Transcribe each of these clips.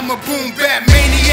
I'm a boom bat maniac.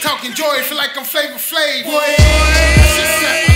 talking joy, feel like I'm flavor flavor. Boy,